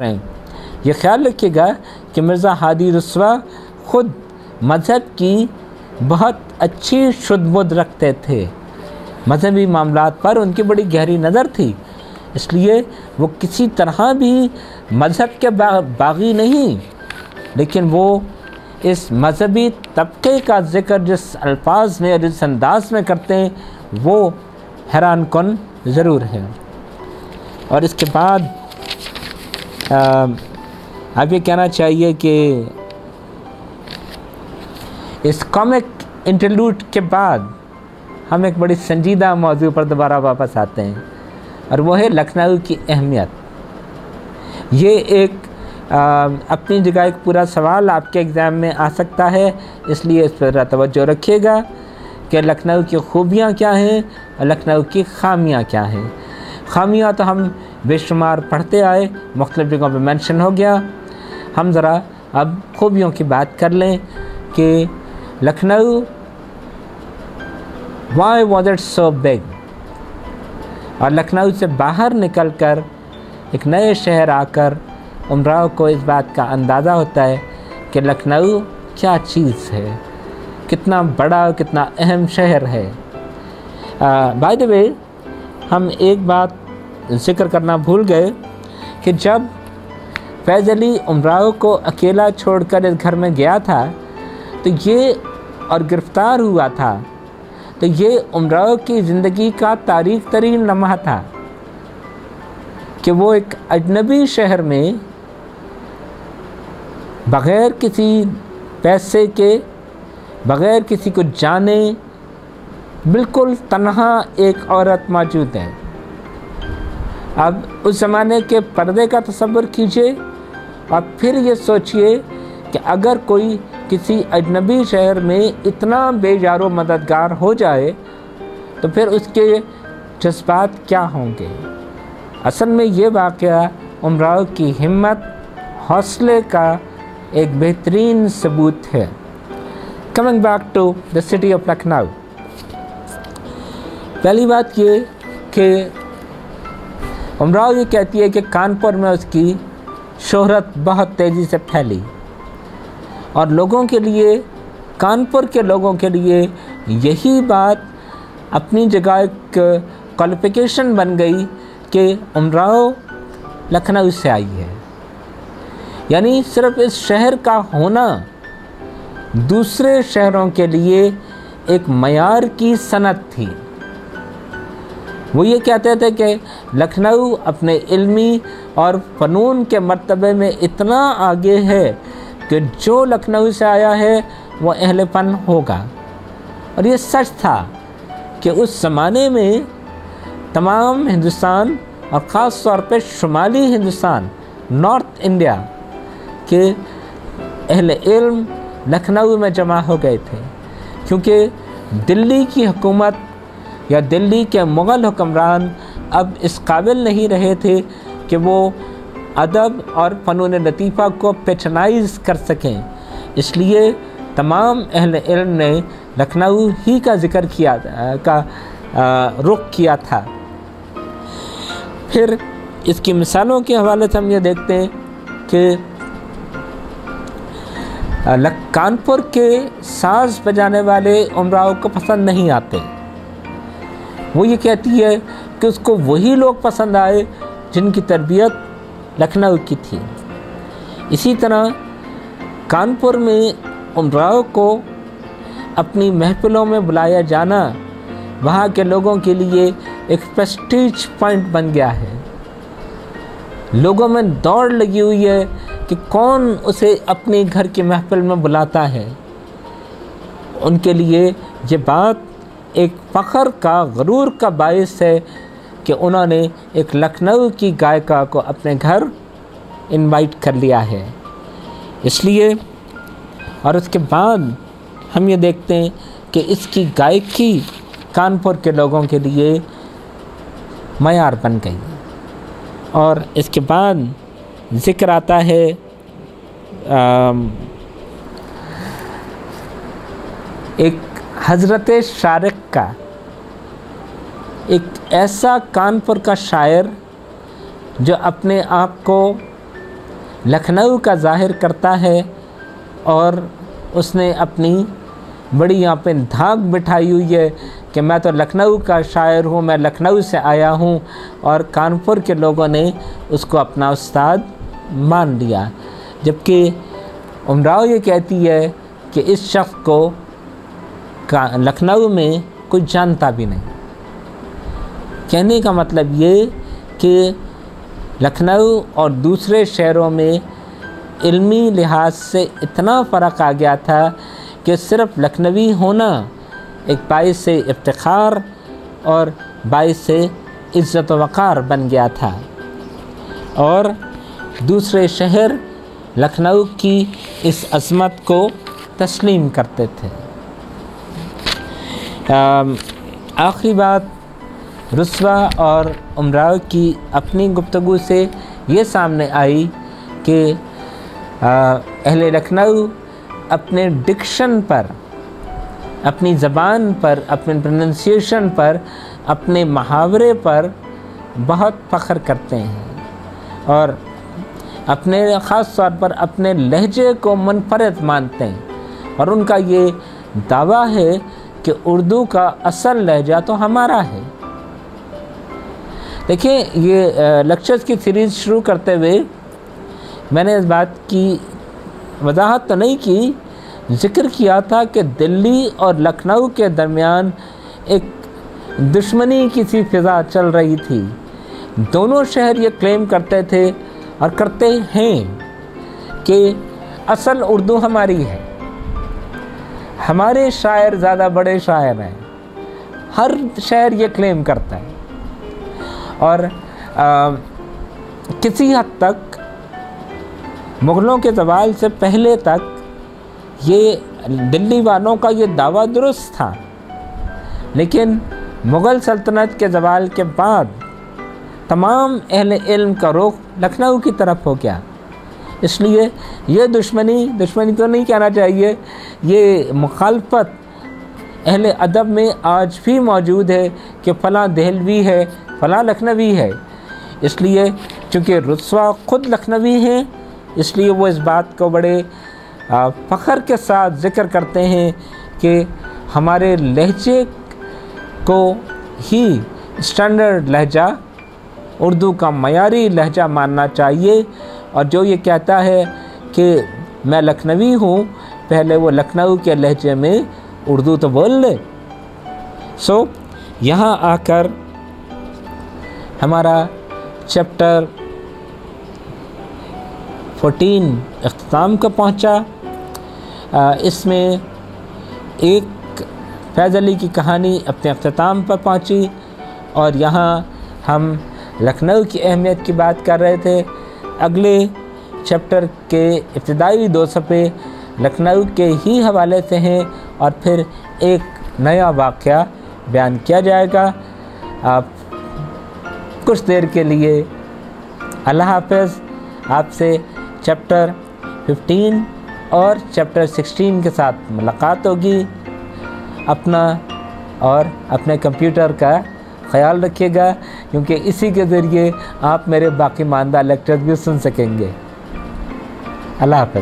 हैं। ये ख्याल रखिएगा कि मिर्ज़ा हादी रसवा ख़ुद मज़हब की बहुत अच्छी शुद्ध रखते थे। मजहबी मामला पर उनकी बड़ी गहरी नज़र थी। इसलिए वो किसी तरह भी मज़हब के बा, बागी नहीं लेकिन वो इस मजहबी तबके का ज़िक्र जिस अल्फाज में और जिस अंदाज में करते हैं वो हैरान कन ज़रूर है। और इसके बाद आप ये कहना चाहिए कि इस कॉमिक इंटरलूड के बाद हम एक बड़ी संजीदा मौजू पर दोबारा वापस आते हैं और वो है लखनऊ की अहमियत। ये एक आ, अपनी जगह एक पूरा सवाल आपके एग्ज़ाम में आ सकता है इसलिए इस पर तवज्जो रखिएगा कि लखनऊ की खूबियाँ क्या हैं और लखनऊ की खामियाँ क्या हैं। खामियाँ तो हम बेशुमार पढ़ते आए, मुख्तलिफ़ जगहों पर मैंशन हो गया। हम ज़रा अब खूबियों की बात कर लें कि Lucknow why was it so big और लखनऊ से बाहर निकलकर एक नए शहर आकर उमराव को इस बात का अंदाज़ा होता है कि लखनऊ क्या चीज़ है, कितना बड़ा, कितना अहम शहर है। बाय द वे हम एक बात ज़िक्र करना भूल गए कि जब फैज़ अली उमराव को अकेला छोड़कर इस घर में गया था तो ये और गिरफ़्तार हुआ था। तो ये उमराव की ज़िंदगी का तारीख तरीन लम्हा था कि वो एक अजनबी शहर में बग़ैर किसी पैसे के, बग़ैर किसी को जाने, बिल्कुल तनहा एक औरत मौजूद है। अब उस ज़माने के पर्दे का तस्वर कीजिए और फिर ये सोचिए कि अगर कोई किसी अजनबी शहर में इतना बेजारो मददगार हो जाए तो फिर उसके जज्बात क्या होंगे? असल में ये वाक़ उमराव की हिम्मत, हौसले का एक बेहतरीन सबूत है। Coming back to the city of Lucknow. पहली बात ये कि उमराव ये कहती है कि कानपुर में उसकी शोहरत बहुत तेज़ी से फैली। और लोगों के लिए, कानपुर के लोगों के लिए यही बात अपनी जगह एक क्वालिफिकेशन बन गई कि उमराव लखनऊ से आई है। यानी सिर्फ़ इस शहर का होना दूसरे शहरों के लिए एक मैार की सनत थी। वो ये कहते थे कि लखनऊ अपने इल्मी और फ़नून के मरतबे में इतना आगे है कि जो लखनऊ से आया है, वो अहल फ़न होगा। और ये सच था कि उस ज़माने में तमाम हिंदुस्तान और ख़ास तौर पे शुमाली हिंदुस्तान, नॉर्थ इंडिया के अहल इल्म लखनऊ में जमा हो गए थे। क्योंकि दिल्ली की हुकूमत या दिल्ली के मुग़ल हुक्मरान अब इस काबिल नहीं रहे थे कि वो अदब और फ़नून लतीफ़ा को पेटनाइज कर सकें। इसलिए तमाम अहल इल्म ने लखनऊ ही का ज़िक्र किया, का रुख किया था। फिर इसकी मिसालों के हवाले से हम ये देखते हैं कि कानपुर के साज बजाने वाले उमराव को पसंद नहीं आते। वो ये कहती है कि उसको वही लोग पसंद आए जिनकी तरबियत लखनऊ की थी। इसी तरह कानपुर में उमराव को अपनी महफिलों में बुलाया जाना वहाँ के लोगों के लिए एक प्रेस्टीज पॉइंट बन गया है। लोगों में दौड़ लगी हुई है कि कौन उसे अपने घर की महफिल में बुलाता है। उनके लिए ये बात एक फ़ख्र का गरूर का बायस है कि उन्होंने एक लखनऊ की गायिका को अपने घर इनवाइट कर लिया है। इसलिए और उसके बाद हम ये देखते हैं कि इसकी गायकी कानपुर के लोगों के लिए मैार बन गई। और इसके बाद ज़िक्र आता है एक हज़रत शारक का। एक ऐसा कानपुर का शायर जो अपने आप को लखनऊ का ज़ाहिर करता है और उसने अपनी बड़ी यहाँ पे धाक बिठाई हुई है कि मैं तो लखनऊ का शायर हूँ, मैं लखनऊ से आया हूँ और कानपुर के लोगों ने उसको अपना उस्ताद मान लिया। जबकि उमराव ये कहती है कि इस शख्स को लखनऊ में कुछ जानता भी नहीं। कहने का मतलब ये कि लखनऊ और दूसरे शहरों में इल्मी लिहाज से इतना फ़र्क आ गया था कि सिर्फ़ लखनवी होना एक बाइस से इफ्तार और बाइस से इज़्ज़त वक़ार बन गया था। और दूसरे शहर लखनऊ की इस अज़मत को तस्लीम करते थे। आखिरी बात रसवा और उमराव की अपनी गुफ्तु से ये सामने आई कि अहल लखनऊ अपने डिक्शन पर, अपनी ज़बान पर, अपने प्रोनंसिएशन पर, अपने मुहावरे पर बहुत फ़ख्र करते हैं और अपने, ख़ास तौर पर अपने लहजे को मुनफरद मानते हैं। और उनका ये दावा है कि उर्दू का असल लहजा तो हमारा है। देखिए, ये लेक्चर्स की सीरीज़ शुरू करते हुए मैंने इस बात की, वजाहत तो नहीं की, ज़िक्र किया था कि दिल्ली और लखनऊ के दरमियान एक दुश्मनी की सी फिज़ा चल रही थी। दोनों शहर ये क्लेम करते थे और करते हैं कि असल उर्दू हमारी है। हमारे शायर ज़्यादा बड़े शायर हैं। हर शहर ये क्लेम करता है। और आ, किसी हद तक मुग़लों के जवाल से पहले तक ये दिल्ली वालों का ये दावा दुरुस्त था। लेकिन मुग़ल सल्तनत के जवाल के बाद तमाम अहल इल्म का रुख लखनऊ की तरफ़ हो गया। इसलिए ये दुश्मनी दुश्मनी तो नहीं कहना चाहिए ये मुखालफत अहल अदब में आज भी मौजूद है कि फ़लाँ दहलवी है फ़लाँ लखनवी है। इसलिए चूँकि रसवा ख़ुद लखनवी हैं इसलिए वो इस बात को बड़े फ़ख्र के साथ ज़िक्र करते हैं कि हमारे लहजे को ही स्टैंडर्ड लहजा उर्दू का मयारी लहजा मानना चाहिए। और जो ये कहता है कि मैं लखनवी हूँ पहले वो लखनऊ के लहजे में उर्दू तो बोल ले। सो so, यहाँ आकर हमारा चैप्टर 14 अख्ताम का पहुँचा। इसमें एक फैज़ अली की कहानी अपने अख्ताम पर पहुँची और यहाँ हम लखनऊ की अहमियत की बात कर रहे थे। अगले चैप्टर के इब्तदाई दो सफ़े लखनऊ के ही हवाले से हैं और फिर एक नया वाक़ बयान किया जाएगा। आप कुछ देर के लिए। अल्लाह हाफ़ आपसे चैप्टर 15 और चैप्टर 16 के साथ मुलाकात होगी। अपना और अपने कंप्यूटर का ख्याल रखिएगा, क्योंकि इसी के ज़रिए आप मेरे बाकी मानदा लेक्चर भी सुन सकेंगे। अल्लाह हाफ़